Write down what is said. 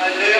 Hallelujah.